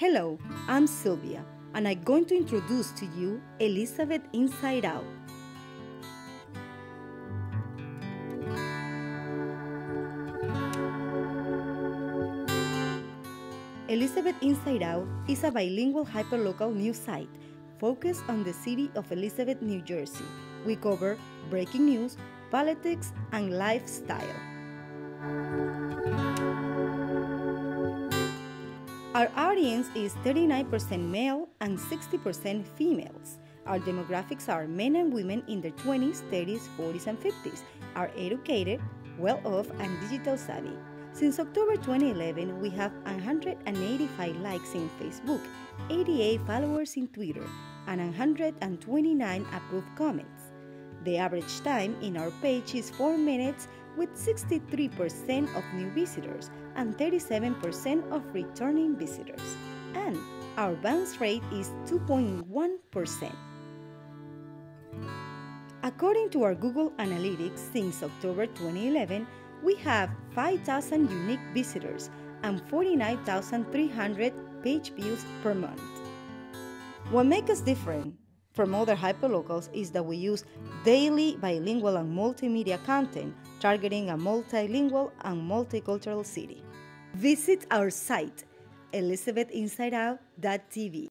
Hello, I'm Sylvia, and I'm going to introduce to you Elizabeth Inside Out. Elizabeth Inside Out is a bilingual hyperlocal news site focused on the city of Elizabeth, New Jersey. We cover breaking news, politics, and lifestyle. Our audience is 39% male and 60% females. Our demographics are men and women in their 20s, 30s, 40s, and 50s, are educated, well off, and digital savvy. Since October 2011, we have 185 likes in Facebook, 88 followers in Twitter, and 129 approved comments. The average time in our page is 4 minutes with 63% of new visitors and 37% of returning visitors. And our bounce rate is 2.1%. According to our Google Analytics, since October 2011, we have 5,000 unique visitors and 49,300 page views per month. What makes us different from other hyperlocals is that we use daily bilingual and multimedia content targeting a multilingual and multicultural city. Visit our site, elizabethinsideout.tv.